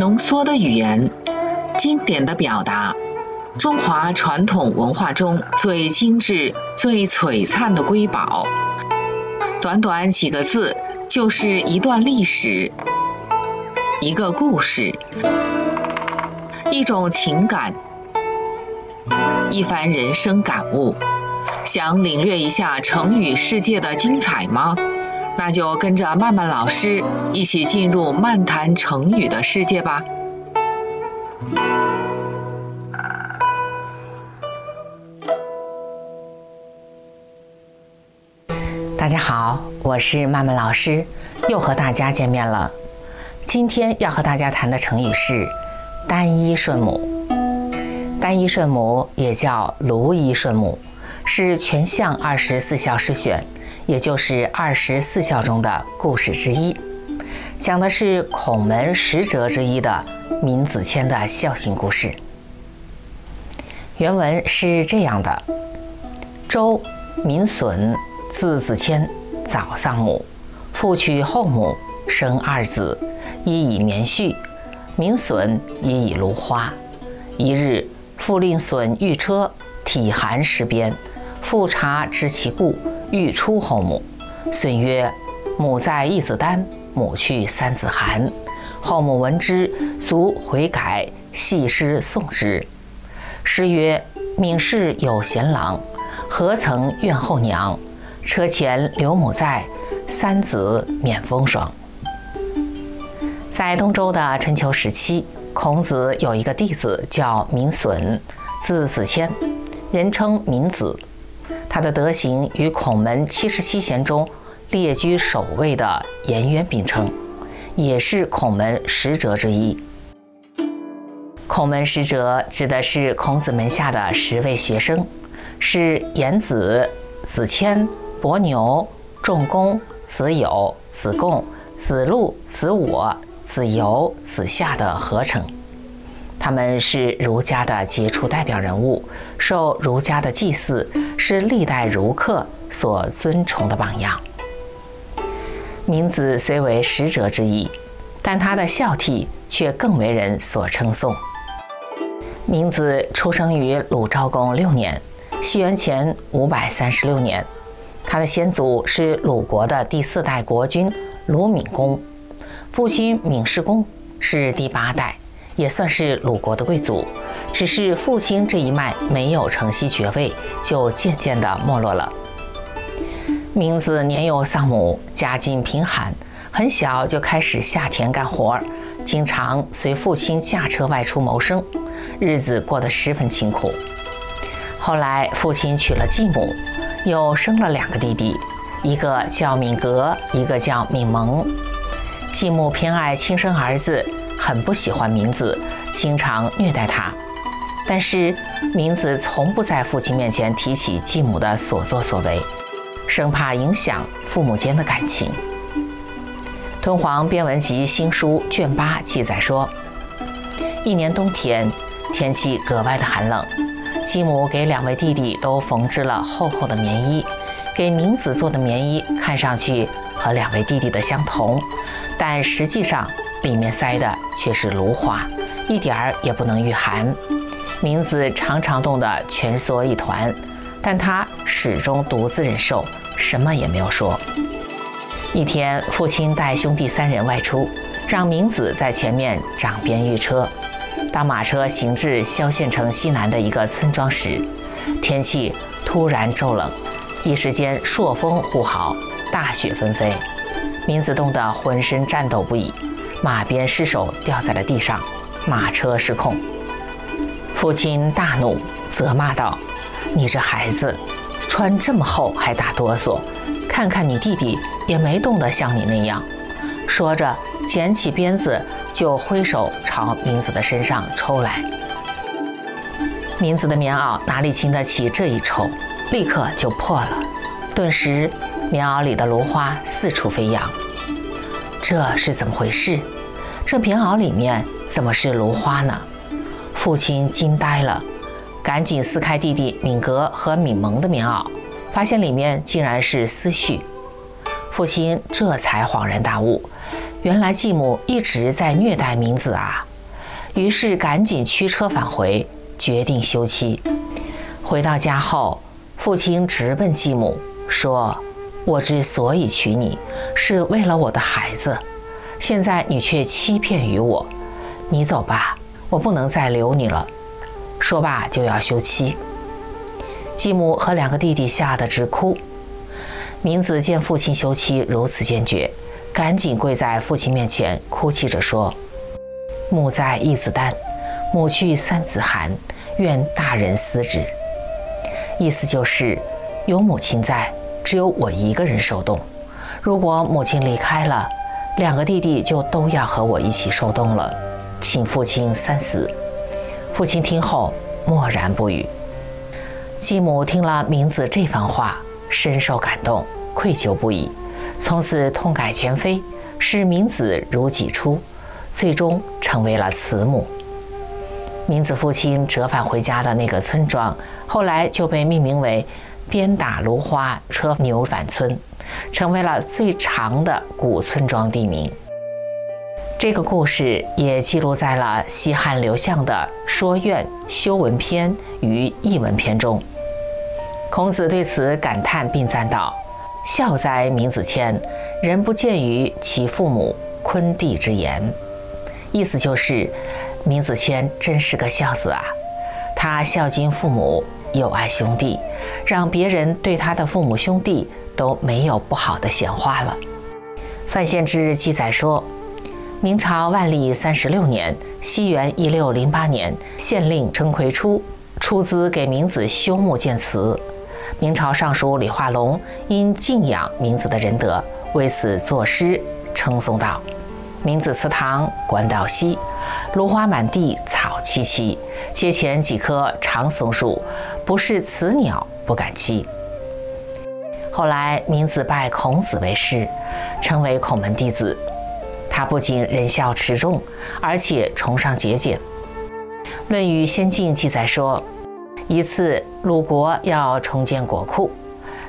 浓缩的语言，经典的表达，中华传统文化中最精致、最璀璨的瑰宝。短短几个字，就是一段历史，一个故事，一种情感，一番人生感悟。想领略一下成语世界的精彩吗？那就跟着曼曼老师一起进入漫谈成语的世界吧。大家好，我是曼曼老师，又和大家见面了。今天要和大家谈的成语是“单一顺母”。单一顺母也叫卢一顺母，是全项二十四孝诗选。也就是二十四孝中的故事之一，讲的是孔门十哲之一的闵子骞的孝行故事。原文是这样的：周闵损，字子骞，早丧母，父娶后母，生二子，一以棉絮，闵损一以芦花。一日，父令损御车，体寒食边，复察知其故。欲出后母，孙曰：“母在一子丹，母去三子寒。”后母闻之，卒悔改，系诗送之。诗曰：“闵氏有贤郎，何曾怨后娘？车前留母在，三子免风霜。”在东周的春秋时期，孔子有一个弟子叫闵损，字子骞，人称闵子。他的德行与孔门七十七贤中列居首位的颜渊并称，也是孔门十哲之一。孔门十哲指的是孔子门下的十位学生，是颜子、子谦、伯牛、仲弓、子友、子贡、子路、子我、子游、子夏的合成。他们是儒家的杰出代表人物，受儒家的祭祀，是历代儒客所尊崇的榜样。闵子虽为使者之一，但他的孝悌却更为人所称颂。闵子出生于鲁昭公六年，西元前五百三十六年，他的先祖是鲁国的第四代国君鲁闵公，父亲闵世公是第八代。也算是鲁国的贵族，只是父亲这一脉没有承袭爵位，就渐渐的没落了。闵子年幼丧母，家境贫寒，很小就开始下田干活，经常随父亲驾车外出谋生，日子过得十分清苦。后来父亲娶了继母，又生了两个弟弟，一个叫闵格，一个叫闵蒙。继母偏爱亲生儿子。很不喜欢明子，经常虐待他。但是明子从不在父亲面前提起继母的所作所为，生怕影响父母间的感情。《敦煌编文集新书》卷八记载说，一年冬天，天气格外的寒冷，继母给两位弟弟都缝制了厚厚的棉衣。给明子做的棉衣看上去和两位弟弟的相同，但实际上。里面塞的却是芦花，一点儿也不能御寒。明子常常冻得蜷缩一团，但他始终独自忍受，什么也没有说。一天，父亲带兄弟三人外出，让明子在前面掌边御车。当马车行至萧县城西南的一个村庄时，天气突然骤冷，一时间朔风呼号，大雪纷飞。明子冻得浑身颤抖不已。马鞭失手掉在了地上，马车失控。父亲大怒，责骂道：“你这孩子，穿这么厚还打哆嗦，看看你弟弟也没冻得像你那样。”说着，捡起鞭子就挥手朝明子的身上抽来。明子的棉袄哪里经得起这一抽，立刻就破了，顿时棉袄里的芦花四处飞扬。这是怎么回事？这棉袄里面怎么是芦花呢？父亲惊呆了，赶紧撕开弟弟敏格和敏蒙的棉袄，发现里面竟然是丝絮。父亲这才恍然大悟，原来继母一直在虐待明子啊！于是赶紧驱车返回，决定休妻。回到家后，父亲直奔继母说：“我之所以娶你，是为了我的孩子。现在你却欺骗于我，你走吧，我不能再留你了。”说罢就要休妻。继母和两个弟弟吓得直哭。明子见父亲休妻如此坚决，赶紧跪在父亲面前，哭泣着说：“母在一子丹，母去三子寒，愿大人思之。”意思就是，有母亲在，只有我一个人受冻。如果母亲离开了，两个弟弟就都要和我一起受冻了，请父亲三思。父亲听后默然不语。继母听了明子这番话，深受感动，愧疚不已，从此痛改前非，视明子如己出，最终成为了慈母。明子父亲折返回家的那个村庄，后来就被命名为“鞭打芦花车牛返村”，成为了最长的古村庄地名。这个故事也记录在了西汉刘向的《说苑·修文篇》与《译文篇》中。孔子对此感叹并赞道：“孝哉，闵子骞！人不见于其父母昆弟之言。”意思就是，闵子骞真是个孝子啊！他孝敬父母，友爱兄弟，让别人对他的父母兄弟都没有不好的闲话了。范献之记载说。明朝万历三十六年（西元一六零八年），县令陈奎初出资给明子修墓建祠。明朝尚书李化龙因敬仰明子的仁德，为此作诗称颂道：“明子祠堂观道西，芦花满地草萋萋。阶前几棵长松树，不是此鸟不敢栖。”后来，明子拜孔子为师，成为孔门弟子。他不仅仁孝持重，而且崇尚节俭。《论语先进》记载说，一次鲁国要重建国库，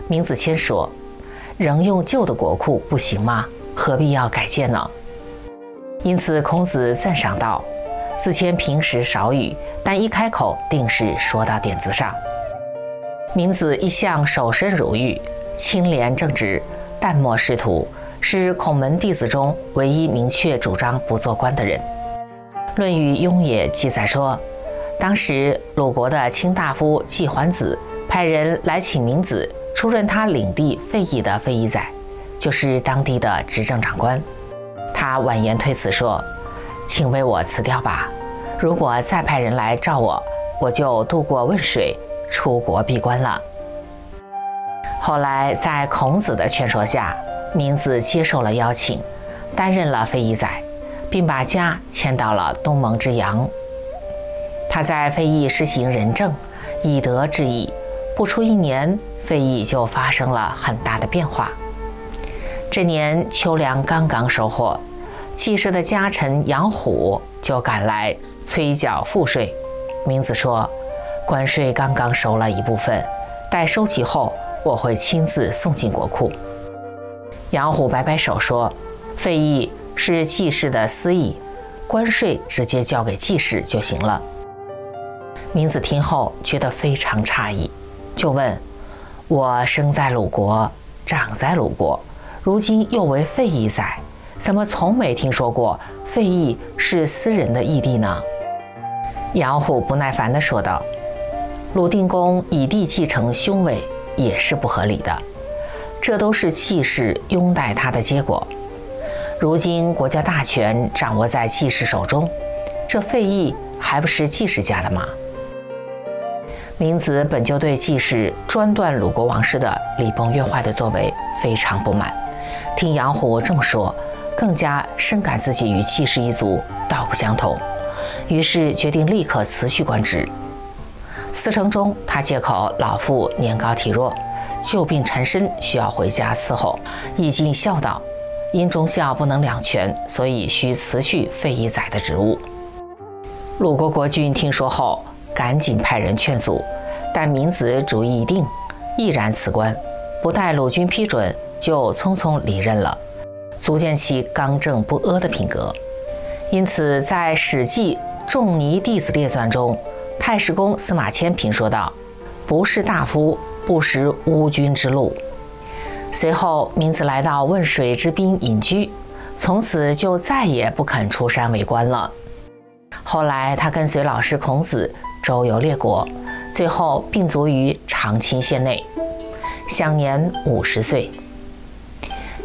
闵子骞说：“仍用旧的国库不行吗？何必要改建呢？”因此，孔子赞赏道：“子谦平时少语，但一开口定是说到点子上。”闵子一向守身如玉，清廉正直，淡漠仕途。是孔门弟子中唯一明确主张不做官的人。《论语·雍也》记载说，当时鲁国的卿大夫季桓子派人来请明子出任他领地费邑的费邑宰，就是当地的执政长官。他婉言推辞说：“请为我辞掉吧，如果再派人来召我，我就渡过汶水，出国闭关了。”后来在孔子的劝说下，明子接受了邀请，担任了费邑宰，并把家迁到了东盟之阳。他在费邑实行仁政，以德治邑。不出一年，费邑就发生了很大的变化。这年秋粮刚刚收获，季氏的家臣杨虎就赶来催缴赋税。明子说：“关税刚刚收了一部分，待收齐后，我会亲自送进国库。”杨虎摆摆手说：“费邑是季氏的私邑，关税直接交给季氏就行了。”明子听后觉得非常诧异，就问：“我生在鲁国，长在鲁国，如今又为费邑宰，怎么从没听说过费邑是私人的邑地呢？”杨虎不耐烦地说道：“鲁定公以地继承兄位，也是不合理的。”这都是季氏拥戴他的结果。如今国家大权掌握在季氏手中，这费邑还不是季氏家的吗？明子本就对季氏专断鲁国王室的礼崩乐坏的作为非常不满，听杨虎这么说，更加深感自己与季氏一族道不相同，于是决定立刻辞去官职。辞呈中，他借口老父年高体弱。旧病缠身，需要回家伺候，已尽孝道。因忠孝不能两全，所以需辞去费邑宰的职务。鲁国国君听说后，赶紧派人劝阻，但明子主意已定，毅然辞官，不待鲁君批准，就匆匆离任了，足见其刚正不阿的品格。因此，在《史记·仲尼弟子列传》中，太史公司马迁评说道：“不是大夫，不识乌君之路。”随后，闵子来到汶水之滨隐居，从此就再也不肯出山为官了。后来，他跟随老师孔子周游列国，最后病卒于长清县内，享年五十岁。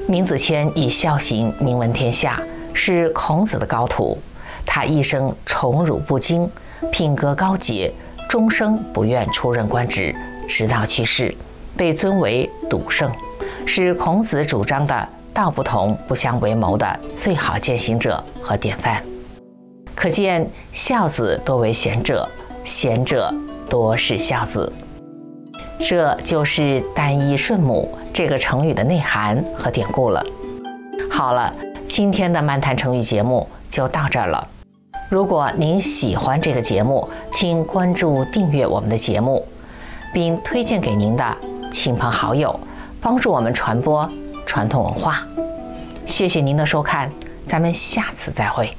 闵子骞以孝行名闻天下。是孔子的高徒，他一生宠辱不惊，品格高洁，终生不愿出任官职，直到去世，被尊为笃圣，是孔子主张的“道不同，不相为谋”的最好践行者和典范。可见孝子多为贤者，贤者多是孝子。这就是“单一顺母”这个成语的内涵和典故了。好了。今天的漫谈成语节目就到这儿了。如果您喜欢这个节目，请关注订阅我们的节目，并推荐给您的亲朋好友，帮助我们传播传统文化。谢谢您的收看，咱们下次再会。